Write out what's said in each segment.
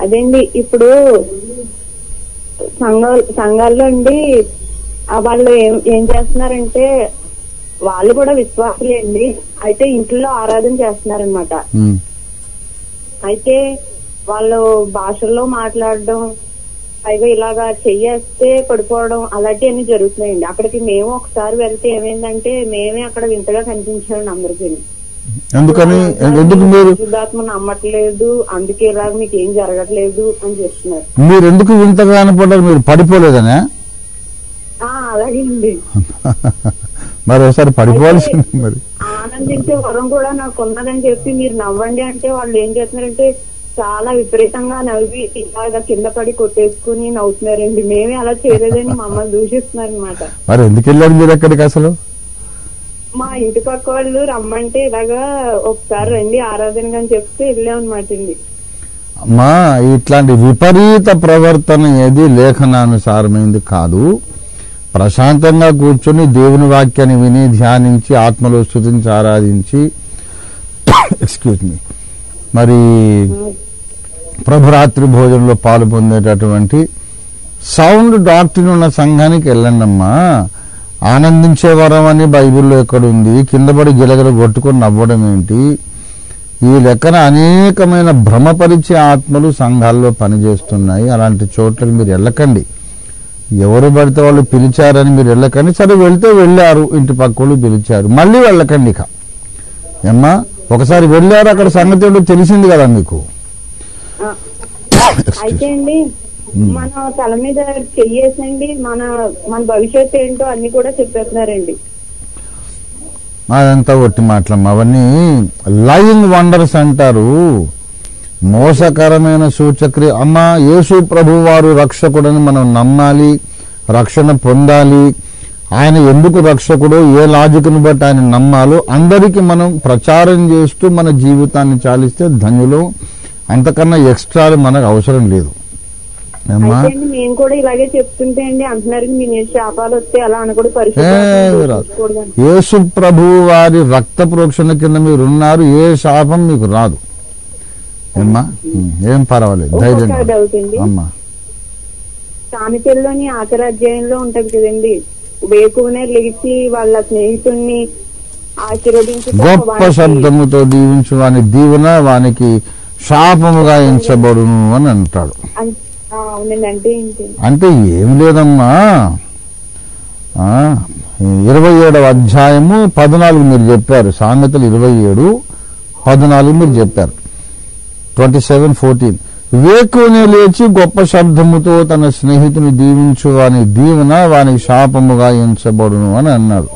అదేండి ఇప్పుడు సంఘాలు సంఘాల్లో అండి వాళ్ళు ఏం ఏం చేస్తున్నారంటే వాళ్ళు కూడా విశ్వాసులే అండి. అయితే ఇంట్లో ఆరాధన చేస్తున్నారనమాట అయితే వాళ్ళు భాషల్లో మాట్లాడడం పైగా ఇలాగా చెయ్యేస్తే పడిపోవడం అలాంటివన్నీ జరుగుతున్నాయండి. అక్కడికి మేము ఒకసారి వెళ్తే ఏమైందంటే మేమే అక్కడ వింతగా కనిపించామండి అందరికీ. ఎందుకని? ఎందుకు మీరు? నమ్మట్లేదు అందుకే ఇలాగ మీకు ఏం జరగట్లేదు అని చెప్తున్నారు. మీరు ఎందుకు వింతగా కనపడ్డారు మీరు పడిపోలేదనే? ఆ అలాగే అండి. మరి ఒకసారి పడిపోవాల్సింది మరి. ఆనందించే వరం కూడా నాకు ఉన్నదని చెప్పి మీరు నవ్వండి అంటే వాళ్ళు ఏం చేస్తున్నారంటే చాలా విపరీతంగా నవ్వి ఇలాగా కింద పడి కొట్టేసుకుని నవ్వుతున్నారండి. మేమే అలా చేయలేదని మమ్మల్ని దూషిస్తున్నారు అనమాట మరి ఎందుకు వెళ్ళారు మీరు ఎక్కడికి అసలు? మా ఇంటి పక్క వాళ్ళు రమ్మంటే ఇలాగా ఒకసారి రండి ఆరాధనగా అని చెప్తే వెళ్ళామన్నమాట అండి. అమ్మా ఇట్లాంటి విపరీత ప్రవర్తన ఏది లేఖనానుసారమైంది కాదు. ప్రశాంతంగా కూర్చొని దేవుని వాక్యాన్ని విని ధ్యానించి ఆత్మలో స్థుతించి ఆరాధించి ఎక్స్క్యూజ్ మీ మరి ప్రభురాత్రి భోజనంలో పాలు పొందేటటువంటి సౌండ్ డాక్టర్ ఉన్న సంఘానికి వెళ్ళండి అమ్మా ఆనందించే వరం అని బైబిల్లో ఎక్కడుంది? కింద పడి గిలగల కొట్టుకొని నవ్వడం ఏంటి? ఈ లెక్కన అనేకమైన భ్రమపరిచే ఆత్మలు సంఘాల్లో పనిచేస్తున్నాయి. అలాంటి చోట్లకి మీరు వెళ్ళకండి. ఎవరు పడితే వాళ్ళు పిలిచారని మీరు వెళ్ళకండి. సరే వెళ్తే వెళ్ళారు. ఇంటి పక్కోళ్ళు పిలిచారు. మళ్ళీ వెళ్ళకండి ఇక. ఏమ్మా? ఒకసారి వెళ్ళారు. అక్కడ సంగతి తెలిసింది కదా మీకు. మన తల మీద చెయ్యేసండి మన మన భవిష్యత్తు ఏంటో అన్ని కూడా చెప్పేస్తున్నారండి. అదంతా ఒట్టి మాటలమ్మ. అవన్నీ లయింగ్ వండర్స్ అంటారు. మోసకరమైన సూచక్రియ అమ్మ యేసు ప్రభు వారు రక్షకుడని మనం నమ్మాలి రక్షణ పొందాలి. ఆయన ఎందుకు రక్షకుడు ఏ లాజిక్ను బట్టి ఆయన నమ్మాలో అందరికీ మనం ప్రచారం చేస్తూ మన జీవితాన్ని చాలిస్తే ధన్యులు అంతకన్నా ఎక్స్ట్రా మనకు అవసరం లేదు. అయితే అండి మేము కూడా ఇలాగే చెప్తుంటే అండి అంటున్నారు మీ శాపాలు వస్తే అలా అనకూడదు. పరిశుభ్రం యేసు ప్రభు వారి రక్త ప్రోక్షణ కింద మీరు ఉన్నారు ఏ శాపం మీకు రాదు. ఉమ్, ఏం పర్వాలేదు ధైర్యం అమ్మా. సామెతల్లోని ఆఖరి అధ్యాయంలో ఉంటది కదండి వేకువనే లేచి వాళ్ళ స్నేహితుణ్ణి ఆశీర్వదించి గొప్ప శబ్దముతో దీవించు వాని దీవెన వానికి శాపముగా ఎంచబడును అని అంటాడు. అంటే ఏం లేదమ్మా. ఇరవై ఏడవ అధ్యాయము పద్నాలుగు మీరు చెప్పారు. సామెతలు ఇరవై ఏడు పద్నాలుగు మీరు చెప్పారు. Twenty seven fourteen. వేకునే లేచి గొప్ప శబ్దముతో తన స్నేహితుని దీవించు వాని దీవెన వానికి శాపముగా ఎంచబడును అని అన్నాడు.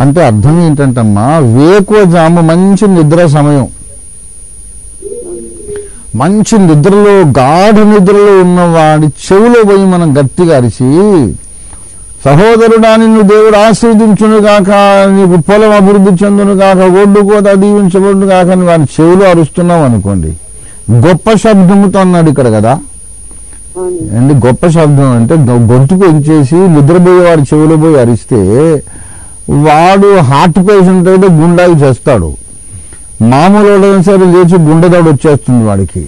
అంటే అర్థం ఏంటంటమ్మా వేకువ జాము మంచి నిద్ర సమయం. మంచి నిద్రలో గాఢ నిద్రలో ఉన్నవాడి చెవిలో పోయి మనం గట్టిగా అరిచి సహోదరుడా నిన్ను దేవుడు ఆశీర్దించును గాక నీకు పొలం అభివృద్ధి చెందును గాక ఒడ్డు కోత దీవించబడును గాక అని వారి చెవిలో అరుస్తున్నాం అనుకోండి. గొప్ప శబ్దముతో అన్నాడు ఇక్కడ కదా. అండి గొప్ప శబ్దం అంటే గొ- గొంతు పెంచేసి నిద్రపోయే వాడి చెవిలో పోయి అరిస్తే వాడు హార్ట్ పేషెంట్ అయితే గుండాకి చేస్తాడు. మామూలు వాడైనా సరే లేచి గుండెదాడు వచ్చేస్తుంది వాడికి.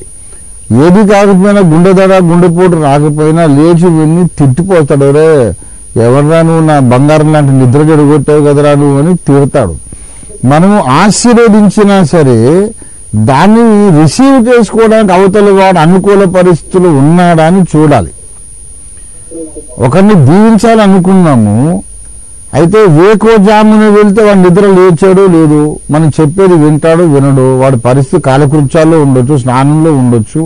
ఏది కాకపోయినా గుండెదడ గుండెపోటు రాకపోయినా లేచి విని తిట్టిపోతాడు. రే ఎవర్రా నువ్వు? నా బంగారం లాంటి నిద్ర గడగొట్టావు కదరా నువ్వు? అని తిడతాడు. మనము ఆశీర్వదించినా సరే దాన్ని రిసీవ్ చేసుకోవడానికి అవతల వాడు అనుకూల పరిస్థితులు ఉన్నాడా అని చూడాలి. ఒకరిని దీవించాలనుకున్నాము అయితే వేకోజామున వెళ్తే వాడు నిద్ర లేచాడు లేదు మనం చెప్పేది వింటాడు వినడు వాడి పరిస్థితి కాలకృత్యాల్లో ఉండొచ్చు స్నానంలో ఉండొచ్చు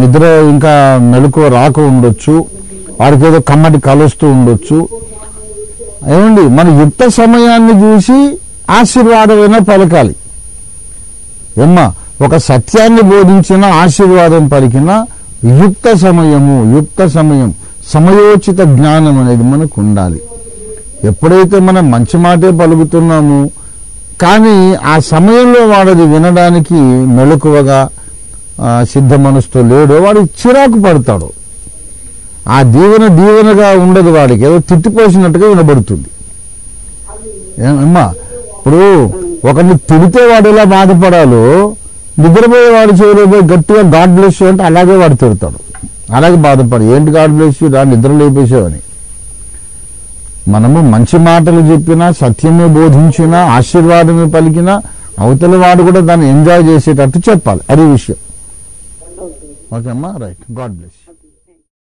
నిద్ర ఇంకా మెలకువ రాక ఉండొచ్చు వాడికి ఏదో కమ్మటి కలుస్తూ ఉండొచ్చు. ఏమండి మన యుక్త సమయాన్ని చూసి ఆశీర్వాదమైనా పలకాలి. ఏమ్మా ఒక సత్యాన్ని బోధించిన ఆశీర్వాదం పలికిన యుక్త సమయము యుక్త సమయం సమయోచిత జ్ఞానం అనేది మనకు ఉండాలి. ఎప్పుడైతే మనం మంచి మాటే పలుకుతున్నామో కానీ ఆ సమయంలో వాడది వినడానికి మెలకువగా సిద్ధ మనసుతో లేడో. వాడు చిరాకు పడతాడు. ఆ దీవెన దీవెనగా ఉండదు వాడికి. ఏదో తిట్టిపోసినట్టుగా వినబడుతుంది. ఏమమ్మా ఇప్పుడు ఒకరిని తిడితే వాడు ఎలా బాధపడాలో నిద్రపోయే వాడి చెవిలో పోయి గట్టిగా గాడ్ బ్లెస్ యూ అంటే అలాగే వాడు తిడతాడు. అలాగే బాధపడు. ఏంటి గాడ్ బ్లెస్ యూ? రా నిద్ర అని. మనము మంచి మాటలు చెప్పినా సత్యమే బోధించినా ఆశీర్వాదమే పలికినా అవతల వాడు కూడా దాన్ని ఎంజాయ్ చేసేటట్టు చెప్పాలి. అది విషయం. ఓకే ఓకే అమ్మా రైట్ గాడ్ బ్లెస్